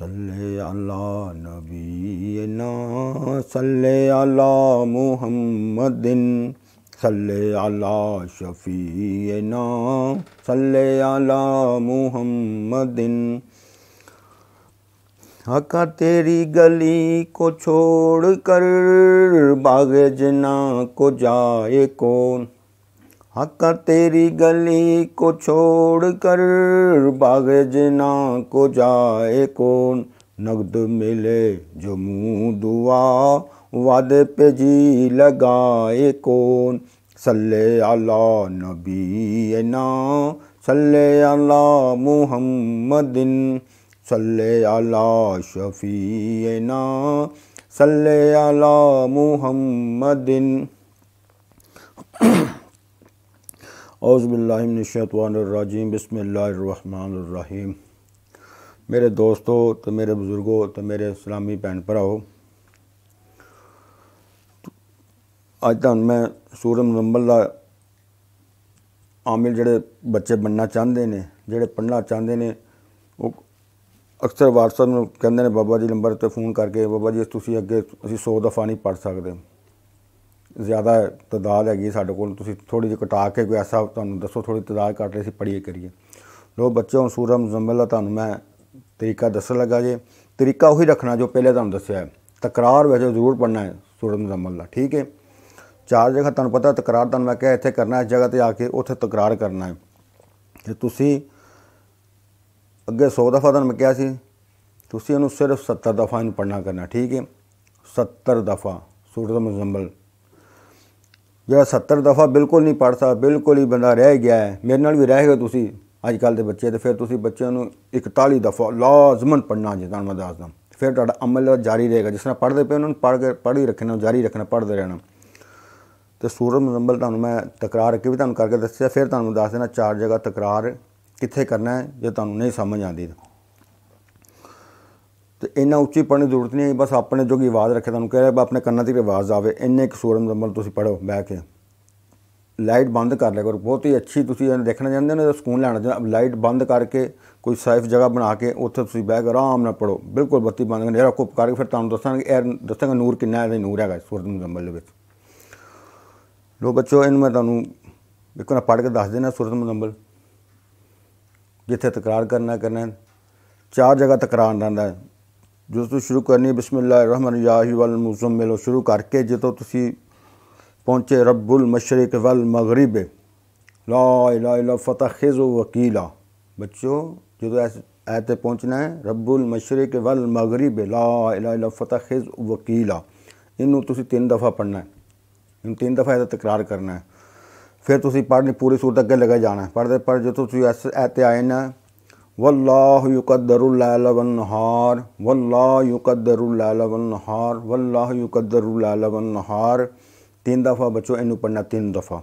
सल्ले अला नबीना, सल्ले अला मुहम्मदिन, सल्ले अला शफीना, सल्ले अला मुहम्मदिन। हका तेरी गली को छोड़ कर बाग जना को जाए कौन? हका तेरी गली को छोड़ कर बाग जना को जाए कौन? नगद मिले जो मुँह दुआ वादे पे जी लगाए कौन? सल्ले अला नबी ना, सल्ले अला मुहम्मदिन, सल्ले अला शफीना सल्ले अला मुहम्मदिन। औज़बिल्लिनशैतवानरजीम बिस्मिल्लाहिर्रहमानिर्रहीम मेरे दोस्तों तो मेरे बुज़ुर्गों तो मेरे इस्लामी भैन भराओ ਅੱਜ ਤੁਹਾਨੂੰ ਮੈਂ ਸੂਰਜ ਮੁਜ਼ੰਮਲ ਦਾ ਆਮਿਲ ਜਿਹੜੇ ਬੱਚੇ ਬਣਨਾ ਚਾਹੁੰਦੇ ਨੇ ਜਿਹੜੇ ਪੜ੍ਹਨਾ ਚਾਹੁੰਦੇ ਨੇ ਉਹ ਅਕਸਰ WhatsApp ਨੂੰ ਕਹਿੰਦੇ ਨੇ ਬਾਬਾ ਜੀ ਨੰਬਰ ਤੇ ਫੋਨ ਕਰਕੇ ਬਾਬਾ ਜੀ ਤੁਸੀਂ ਅੱਗੇ ਅਸੀਂ 100 ਦਫਾ ਨਹੀਂ ਪੜ੍ਹ ਸਕਦੇ ਜ਼ਿਆਦਾ ਤਦਾਦ ਹੈਗੀ ਸਾਡੇ ਕੋਲ, ਤੁਸੀਂ ਥੋੜੀ ਜਿਹੀ ਘਟਾ ਕੇ ਕੋਈ ਐਸਾ ਤੁਹਾਨੂੰ ਦੱਸੋ ਥੋੜੀ ਤਦਾਦ ਘੱਟ ਰਹੀ ਸੀ, ਪੜ੍ਹੀਏ ਕਰੀਏ। ਲੋ ਬੱਚਿਓ ਸੂਰਜ ਮੁਜ਼ੰਮਲ ਦਾ ਤੁਹਾਨੂੰ ਮੈਂ ਤਰੀਕਾ ਦੱਸਣ ਲੱਗਾ ਜੇ। ਤਰੀਕਾ ਉਹੀ ਰੱਖਣਾ ਜੋ ਪਹਿਲੇ ਤੁਹਾਨੂੰ ਦੱਸਿਆ ਹੈ। ਤਕਰਾਰ ਵਿੱਚ ਜ਼ਰੂਰ ਪੜ੍ਹਨਾ ਹੈ ਸੂਰਜ ਮੁਜ਼ੰਮਲ ਦਾ ਠੀਕ ਹੈ? ਚਾਰ ਜਗ੍ਹਾ ਤੁਹਾਨੂੰ ਪਤਾ, ਤਕਰਾਰ ਤੁਹਾਨੂੰ ਮੈਂ ਕਿਹਾ ਇੱਥੇ ਕਰਨਾ ਇਸ ਜਗ੍ਹਾ ਤੇ ਆ ਕੇ ਉੱਥੇ ਤਕਰਾਰ ਕਰਨਾ ਹੈ। ਤੇ ਤੁਸੀਂ ਅੱਗੇ 100 ਦਫਾ ਤੁਹਾਨੂੰ ਮੈਂ ਕਿਹਾ ਸੀ, ਤੁਸੀਂ ਇਹਨੂੰ ਸਿਰਫ 70 ਦਫਾ ਇਹਨੂੰ ਪੜ੍ਹਨਾ ਕਰਨਾ, ਠੀਕ ਹੈ? 70 ਦਫਾ ਸੂਰਤ ਮੁਜ਼ੰਮਲ। ਜਿਹੜਾ 70 ਦਫਾ ਬਿਲਕੁਲ ਨਹੀਂ ਪੜ੍ਹ ਸਕਦਾ, ਬਿਲਕੁਲ ਹੀ ਬੰਦਾ ਰਹਿ ਗਿਆ ਹੈ। ਮੇਰੇ ਨਾਲ ਵੀ ਰਹਿ ਗਏ ਤੁਸੀਂ ਅੱਜ ਕੱਲ ਦੇ ਬੱਚੇ ਤੇ ਫਿਰ ਤੁਸੀਂ ਬੱਚਿਆਂ ਨੂੰ 41 ਦਫਾ ਲਾਜ਼ਮਨ ਪੜ੍ਹਨਾ ਜੀ ਤੁਹਾਨੂੰ ਮੈਂ ਦੱਸਦਾ। ਫਿਰ ਤੁਹਾਡਾ ਅਮਲ ਜਾਰੀ ਰਹੇਗਾ। ਜਿਸ ਤਰ੍ਹਾਂ ਪੜ੍ਹਦੇ ਪਏ ਉਹਨਾਂ ਨੂੰ, ਪੜ੍ਹ ਕੇ ਪੜ੍ਹ ਹੀ ਰੱਖਣਾ, ਜਾਰੀ ਰੱਖਣਾ, ਪੜ੍ਹਦੇ ਰਹਿਣਾ। ਤੇ ਸੂਰਜ ਮੁਜ਼ੰਮਲ ਤੁਹਾਨੂੰ ਮੈਂ ਤਕਰਾਰ ਅੱਗੇ ਵੀ ਤੁਹਾਨੂੰ ਕਰਕੇ ਦੱਸਿਆ, ਫਿਰ ਤੁਹਾਨੂੰ ਦੱਸ ਦੇਣਾ, ਚਾਰ ਜਗ੍ਹਾ ਤਕਰਾਰ ਕਿੱਥੇ ਕਰਨਾ ਹੈ, ਜੇ ਤੁਹਾਨੂੰ ਨਹੀਂ ਸਮਝ ਆਉਂਦੀ ਤੇ ਇੰਨਾ ਉੱਚੀ ਪੜ੍ਹਨ ਦੀ ਜ਼ਰੂਰਤ ਨਹੀਂ ਬਸ ਆਪਣੇ ਜੋਗੀ ਆਵਾਜ਼ ਰੱਖੇ ਤੁਹਾਨੂੰ ਕਹਿ ਰਿਹਾ ਆਪਣੇ ਕੰਨਾਂ ਦੀ ਆਵਾਜ਼ ਆਵੇ, ਇੰਨੇ ਇੱਕ ਸੂਰਜ ਮੁਜ਼ੰਮਲ ਤੁਸੀਂ ਪੜ੍ਹੋ, ਬਹਿ ਕੇ। ਲਾਈਟ ਬੰਦ ਕਰ ਲਿਆ ਕਰੋ, ਬਹੁਤ ਹੀ ਅੱਛੀ ਤੁਸੀਂ ਇਹਨੂੰ ਦੇਖਣਾ ਚਾਹੁੰਦੇ ਹੋ ਸਕੂਨ ਲੈਣਾ ਚਾਹੁੰਦੇ ਲਾਈਟ ਬੰਦ ਕਰਕੇ ਕੋਈ ਸੇਫ ਜਗ੍ਹਾ ਬਣਾ ਕੇ ਉੱਥੇ ਤੁਸੀਂ ਬਹਿ ਕੇ ਆਰਾਮ ਨਾਲ ਪੜੋ ਬਿਲਕੁਲ ਬੱਤੀ ਬੰਦ ਕਰਕੇ ਨੇਰਾ ਕੁੱਪ ਕਰਕੇ ਫਿਰ ਤੁਹਾਨੂੰ ਦੱਸਾਂਗੇ, ਇਹ ਦੱਸਾਂਗਾ ਨੂਰ ਕਿੰਨਾ ਹੈ ਨੂਰ ਹੈਗਾ ਸੂਰਜ ਮੁਜ਼ੰਮਲ ਦੇ ਵਿੱਚ। ਲੋ ਬੱਚੋ, ਇਹਨੂੰ ਮੈਂ ਤੁਹਾਨੂੰ ਇੱਕ ਨਾ ਪੜ੍ਹ ਕੇ ਦੱਸ ਦੇਣਾ ਸੂਰਜ ਮੁਜ਼ੰਮਲ ਜਿੱਥੇ ਤਕਰਾਰ ਕਰਨਾ ਕਰਨਾ ਚਾਰ ਜਗ੍ਹਾ ਤਕਰਾਰ ਰਹਿੰਦਾ ਹੈ। ਜਦੋਂ ਤੁਸੀਂ ਸ਼ੁਰੂ ਕਰਨੀ ਬਿਸਮਿਲ੍ਲਾਹਿਰ ਰਹਿਮਾਨਿਰ ਰਹੀਮ। ਵਲ ਮੁਜ਼ੰਮਲ ਸ਼ੁਰੂ ਕਰਕੇ ਜਦੋਂ ਤੁਸੀਂ ਪਹੁੰਚੇ ਰੱਬੁਲ ਮਸ਼ਰਿਕ ਵਲ ਮਗਰਿਬ। ਲਾ ਇਲਾਹਾ ਇਲਾ ਫਤਖਿਜ਼ੁ ਵਕੀਲਾ। ਬੱਚੋ ਜਦੋਂ ਐਸ ਐਤੇ ਪਹੁੰਚਣਾ ਹੈ, ਰੱਬੁਲ ਮਸ਼ਰਿਕ ਵਲ ਮਗਰਿਬ। ਲਾ ਇਲਾਹਾ ਇਲਾ ਫਤਖਿਜ਼ੁ ਵਕੀਲਾ। ਇਹਨੂੰ ਤੁਸੀਂ ਤਿੰਨ ਦਫਾ ਪੜ੍ਹਨਾ ਹੈ। ਇਹਨੂੰ ਤਿੰਨ ਦਫਾ ਇਹਦਾ ਤਕਰਾਰ ਕਰਨਾ ਹੈ। ਫਿਰ ਤੁਸੀਂ ਪੜ੍ਹਨੀ, ਪੂਰੀ ਸੂਰਤ ਅੱਗੇ ਲਗਾ ਜਾਣਾ ਪੜ੍ਹਦੇ ਪੜ੍ਹ ਜਦੋਂ ਤੁਸੀਂ ਐਸ ਤੇ ਆਏ ਨਾ वल्लाकदरहार वल्लाकदरहार वल्लाकदरहार तीन दफ़ा बच्चों इन पढ़ना तीन दफ़ा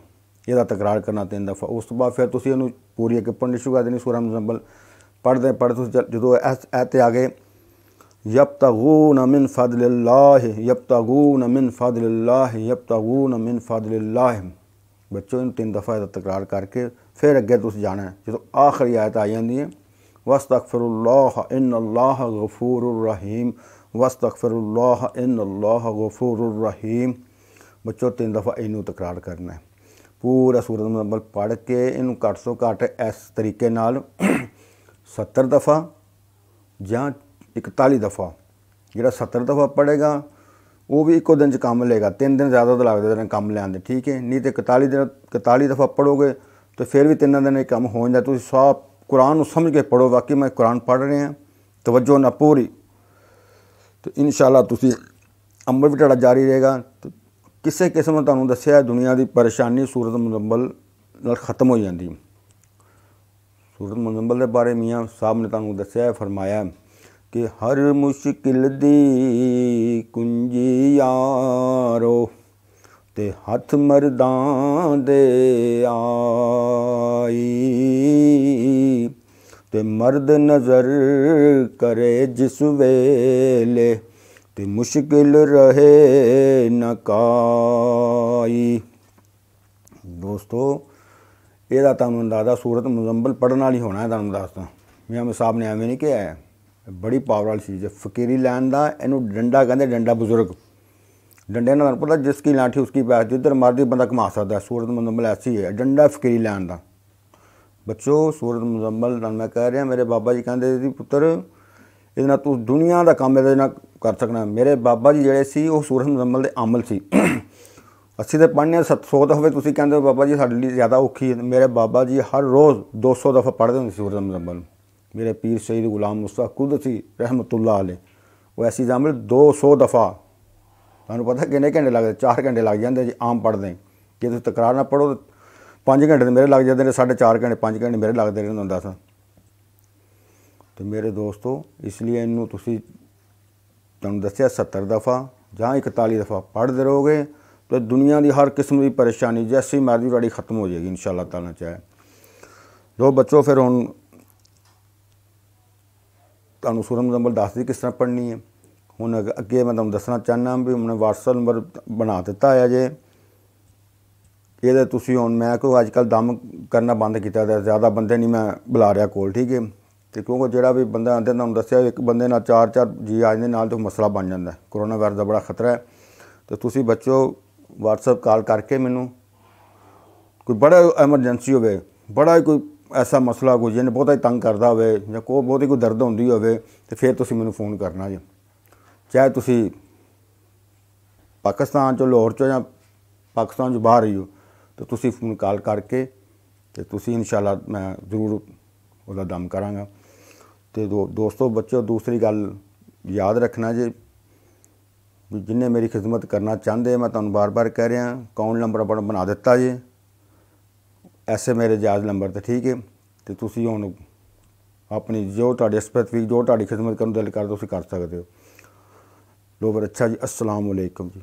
ਇਹਦਾ ਤਕਰਾਰ ਕਰਨਾ ਤਿੰਨ ਦਫਾ ਉਸ ਤੋਂ ਬਾਅਦ ਫਿਰ ਤੁਸੀਂ ਇਹਨੂੰ ਪੂਰੀ ਅੱਗੇ ਪੜ੍ਹਨੀ ਸ਼ੁਰੂ ਕਰ ਦੇਣੀ ਸੂਰਾ ਮੁਜ਼ੰਮਲ ਪੜ੍ਹਦੇ ਪੜ੍ਹ ਤੁਸੀਂ ਜਦੋਂ ਇਹ ਤੇ ਆ ਗਏ ਯਬਤਗੂਨ ਮਿਨ ਫਦਲਿਲਲਾਹ ਯਬਤਗੂਨ ਮਿਨ ਫਦਲਿਲਲਾਹ ਯਬਤਗੂਨ ਮਿਨ ਫਦਲਿਲਲਾਹ ਬੱਚੋ ਇਹਨੂੰ ਤਿੰਨ ਦਫਾ ਇਹਦਾ ਤਕਰਾਰ ਕਰਕੇ ਫਿਰ ਅੱਗੇ ਤੁਸੀਂ ਜਾਣਾ ਜਦੋਂ ਆਖਰੀ ਆਇਤ ਆ ਜਾਂਦੀ ਹੈ वस्तफ़रल्ला इन अल्लाह गफ़ूररहीम वस्तफ़रल्ला इन अल्लाह गफ़ूररहीम ਬੱਚੋ ਤਿੰਨ ਦਫਾ ਇਹਨੂੰ ਤਕਰਾਰ ਕਰਨਾ ਹੈ ਪੂਰਾ ਸੂਰਤ ਮੁਕੰਮਲ ਪੜ੍ਹ ਕੇ ਇਹਨੂੰ ਘੱਟ ਤੋਂ ਘੱਟ ਇਸ ਤਰੀਕੇ ਨਾਲ 70 ਦਫਾ ਜਾਂ 41 ਦਫਾ ਜਿਹੜਾ 70 ਦਫਾ ਪੜੇਗਾ ਉਹ ਵੀ ਇੱਕੋ ਦਿਨ 'ਚ ਕੰਮ ਲਏਗਾ ਤਿੰਨ ਦਿਨ ਜ਼ਿਆਦਾ ਤਾਂ ਲੱਗਦੇ ਨੇ ਕੰਮ ਲੈਣ ਦੇ ਠੀਕ ਹੈ ਨਹੀਂ ਤੇ 41 ਦਿਨ 41 ਦਫਾ ਪੜੋਗੇ ਤੇ ਫਿਰ ਵੀ ਤਿੰਨਾਂ ਦਿਨ ਇਹ ਕੰਮ ਹੋ ਜਾਂਦਾ ਤੁਸੀਂ ਸਭ ਕੁਰਾਨ ਨੂੰ ਸਮਝ ਕੇ ਪੜੋ ਵਾਕਈ ਮੈਂ ਕੁਰਾਨ ਪੜ ਰਿਹਾ ਤਵੱਜੋ ਨਾ ਪੂਰੀ। ਤੇ ਇਨਸ਼ਾਅੱਲਾ ਤੁਸੀਂ ਅਮਲ ਵੀ ਤੁਹਾਡਾ ਜਾਰੀ ਰਹੇਗਾ। ਕਿਸੇ ਕਿਸਮ ਤੁਹਾਨੂੰ ਦੱਸਿਆ ਦੁਨੀਆ ਦੀ ਪਰੇਸ਼ਾਨੀ ਸੂਰਤ ਮੁਜ਼ੰਮਲ ਨਾਲ ਖਤਮ ਹੋ ਜਾਂਦੀ। ਸੂਰਤ ਮੁਜ਼ੰਮਲ ਦੇ ਬਾਰੇ ਮੀਆਂ ਸਾਹਿਬ ਨੇ ਤੁਹਾਨੂੰ ਦੱਸਿਆ, ਫਰਮਾਇਆ ਕਿ ਹਰ ਮੁਸ਼ਕਿਲ ਦੀ ਕੁੰਜੀ ਯਾਰੋ ਤੇ ਹੱਥ ਮਰਦਾਂ ਦੇ ਆ। ਤੇ ਮਰਦ ਨਜ਼ਰ ਕਰੇ ਜਿਸ ਵੇਲੇ ਤੇ ਮੁਸ਼ਕਿਲ ਰਹੇ ਨਾ ਕਾਈ। ਦੋਸਤੋ, ਇਹਦਾ ਤੁਹਾਨੂੰ ਅੰਦਾਜ਼ਾ ਸੂਰਤ ਮੁਜ਼ੰਬਲ ਪੜਨ ਵਾਲੀ ਹੋਣਾ ਹੈ ਤੁਹਾਨੂੰ ਦੱਸਦਾ। ਮੀਆਂ ਸਾਹਿਬ ਨੇ ਐਵੇਂ ਨਹੀਂ ਕਿਹਾ ਹੈ। ਬੜੀ ਪਾਵਰ ਵਾਲੀ ਚੀਜ਼ ਹੈ। ਫਕੀਰੀ ਲੈਣ ਦਾ, ਇਹਨੂੰ ਡੰਡਾ ਕਹਿੰਦੇ ਡੰਡਾ ਬਜ਼ੁਰਗ। ਡੰਡੇ ਨਾਲ ਤੁਹਾਨੂੰ ਪਤਾ ਜਿਸ ਕੀ ਲਾਠੀ ਉਸਕੀ ਪੈਰ ਜਿੱਧਰ ਮਰਦੀ ਬੰਦਾ ਘੁਮਾ ਸਕਦਾ ਸੂਰਤ ਮੁਜ਼ੰਬਲ ਐਸੀ ਹੈ, ਡੰਡਾ ਫਕੀਰੀ ਲੈਣ ਦਾ। ਬੱਚੋ, ਸੂਰਤ ਮੁਜ਼ੰਮਲ ਨਾਲ ਮੈਂ ਕਹਿ ਰਿਹਾ, ਮੇਰੇ ਬਾਬਾ ਜੀ ਕਹਿੰਦੇ ਸੀ, ਪੁੱਤਰ, ਇਹਦੇ ਨਾਲ ਤੂੰ ਦੁਨੀਆ ਦਾ ਕੰਮ ਇਹਦੇ ਨਾਲ ਕਰ ਸਕਣਾ। ਮੇਰੇ ਬਾਬਾ ਜੀ ਜਿਹੜੇ ਸੀ, ਉਹ ਸੂਰਤ ਮੁਜ਼ੰਮਲ ਦੇ ਅਮਲ ਸੀ। ਅਸੀਂ ਤੇ ਪੜ੍ਹਨੇ 700 ਦਫ਼ਾ ਹੋਵੇ ਤੁਸੀਂ ਕਹਿੰਦੇ ਹੋ, ਬਾਬਾ ਜੀ ਸਾਡੇ ਲਈ ਜ਼ਿਆਦਾ ਔਖੀ ਹੈ। ਮੇਰੇ ਬਾਬਾ ਜੀ ਹਰ ਰੋਜ਼ 200 ਦਫਾ ਪੜ੍ਹਦੇ ਹੁੰਦੇ ਸੀ ਸੂਰਤ ਮੁਜ਼ੰਮਲ। ਮੇਰੇ ਪੀਰ ਸੈਦ ਗੁਲਾਮ ਮੁਸਤਾ ਮੁਸਤਫਾ ਕੁਦਸੀ ਰਹਿਮਤੁਲਲਾਹ ਅਲੈਹ ਉਹ ਐਸੀ ਜਾਮਲ 200 ਦਫਾ, ਤੁਹਾਨੂੰ ਪਤਾ ਕਿੰਨੇ ਘੰਟੇ ਲੱਗਦੇ 4 ਘੰਟੇ ਲੱਗ ਜਾਂਦੇ ਜੇ ਆਮ ਪੜ੍ਹਦੇ। ਜੇ ਤੁਸੀਂ ਤਕਰਾਰ ਨਾ ਪੜੋ 5 ਘੰਟੇ ਤੇ ਮੇਰੇ ਲੱਗ ਜਾਂਦੇ ਨੇ 4.5 ਘੰਟੇ 5 ਘੰਟੇ ਮੇਰੇ ਲੱਗਦੇ ਰਹਿੰਦੇ ਹੁੰਦਾ ਸੀ ਤੇ ਮੇਰੇ ਦੋਸਤੋ, ਇਸ ਲਈ ਇਹਨੂੰ ਤੁਸੀਂ ਤੁਹਾਨੂੰ ਦੱਸਿਆ 70 ਦਫਾ ਜਾਂ 41 ਦਫਾ ਪੜ੍ਹਦੇ ਰਹੋਗੇ ਤਾਂ ਦੁਨੀਆ ਦੀ ਹਰ ਕਿਸਮ ਦੀ ਪਰੇਸ਼ਾਨੀ ਜੈਸੀ ਮਰਜ਼ੀ ਤੁਹਾਡੀ ਖਤਮ ਹੋ ਜਾਏਗੀ ਇਨਸ਼ਾ ਅੱਲਾਹ ਤਾਲਾ ਚਾਹੇ। ਲੋ ਬੱਚੋ, ਫਿਰ ਹੁਣ ਤੁਹਾਨੂੰ ਸੂਰਤ ਮੁਜ਼ੰਮਲ ਦੱਸਦੀ ਕਿਸ ਤਰ੍ਹਾਂ ਪੜ੍ਹਨੀ ਹੈ। ਹੁਣ ਅੱਗ- ਅੱਗੇ ਮੈਂ ਤੁਹਾਨੂੰ ਦੱਸਣਾ ਚਾਹਨਾ ਵੀ ਉਹਨੇ WhatsApp ਨੰਬਰ ਬਣਾ ਦਿੱਤਾ ਹੈ ਜੇ ਇਹਦੇ ਤੁਸੀਂ ਹੁਣ ਮੈਂ ਕੋਈ ਅੱਜ ਕੱਲ ਦਮ ਕਰਨਾ ਬੰਦ ਕੀਤਾ ਤੇ ਜ਼ਿਆਦਾ ਬੰਦੇ ਨਹੀਂ ਮੈਂ ਬੁਲਾ ਰਿਹਾ ਕੋਲ, ਠੀਕ ਹੈ? ਤੇ ਕਿਉਂਕਿ ਜਿਹੜਾ ਵੀ ਬੰਦਾ ਆਂਦੇ ਤੁਹਾਨੂੰ ਦੱਸਿਆ ਇੱਕ ਬੰਦੇ ਨਾਲ ਚਾਰ ਚਾਰ ਜੀ ਆ ਜਾਂਦੇ, ਨਾਲ ਤੇ ਮਸਲਾ ਬਣ ਜਾਂਦਾ ਹੈ। ਕਰੋਨਾ ਵਾਇਰਸ ਦਾ ਬੜਾ ਖਤਰਾ ਹੈ। ਤੇ ਤੁਸੀਂ ਬੱਚੋ WhatsApp ਕਾਲ ਕਰਕੇ ਮੈਨੂੰ, ਕੋਈ ਬੜਾ ਐਮਰਜੈਂਸੀ ਹੋਵੇ, ਬੜਾ ਹੀ ਕੋਈ ਐਸਾ ਮਸਲਾ ਕੋਈ ਜਿਹਨੇ ਬਹੁਤਾ ਹੀ ਤੰਗ ਕਰਦਾ ਹੋਵੇ ਜਾਂ ਕੋਈ ਬਹੁਤੀ ਕੋਈ ਦਰਦ ਹੁੰਦੀ ਹੋਵੇ, ਤੇ ਫਿਰ ਤੁਸੀਂ ਮੈਨੂੰ ਫੋਨ ਕਰਨਾ ਜੀ। ਚਾਹੇ ਤੁਸੀਂ ਪਾਕਿਸਤਾਨ ਚੋਂ, ਲਾਹੌਰ ਚੋਂ ਜਾਂ ਪਾਕਿਸਤਾਨ ਚੋਂ ਬਾਹਰ ਹੀ ਹੋ ਤੇ ਤੁਸੀਂ ਫੋਨ ਕਾਲ ਕਰਕੇ ਤੇ ਤੁਸੀਂ ਇਨਸ਼ਾਅੱਲਾ ਮੈਂ ਜ਼ਰੂਰ ਉਹਦਾ ਦਮ ਕਰਾਂਗਾ। ਤੇ ਦੋ- ਦੋਸਤੋ ਬੱਚੋ ਦੂਸਰੀ ਗੱਲ ਯਾਦ ਰੱਖਣਾ ਜੇ, ਵੀ ਜਿੰਨੇ ਮੇਰੀ ਖਿਦਮਤ ਕਰਨਾ ਚਾਹੁੰਦੇ ਮੈਂ ਤੁਹਾਨੂੰ ਬਾਰ-ਬਾਰ ਕਹਿ ਰਿਹਾ ਅਕਾਊਂਟ ਨੰਬਰ ਆਪਣਾ ਬਣਾ ਦਿੱਤਾ ਜੇ? ਐਸੇ ਮੇਰੇ ਜਾਇਜ਼ ਨੰਬਰ ਤੇ ਠੀਕ ਹੈ। ਤੇ ਤੁਸੀਂ ਹੁਣ ਆਪਣੀ ਜੋ ਤੁਹਾਡੇ ਸਪੈਸੀਫਿਕ ਜੋ ਤੁਹਾਡੀ ਖਿਦਮਤ ਕਰਨ ਦਿਲ ਕਰਦਾ, ਤੁਸੀਂ ਕਰ ਸਕਦੇ ਹੋ। ਲੋ ਫਿਰ ਅੱਛਾ ਜੀ ਅਸਲਾਮ ਵਾਲੇਕਮ ਜੀ।